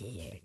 Yeah.